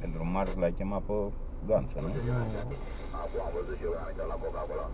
pentru marș l-ai chemat pe ganță, nu? Nu. Acum am văzut și eu la Coca-Cola.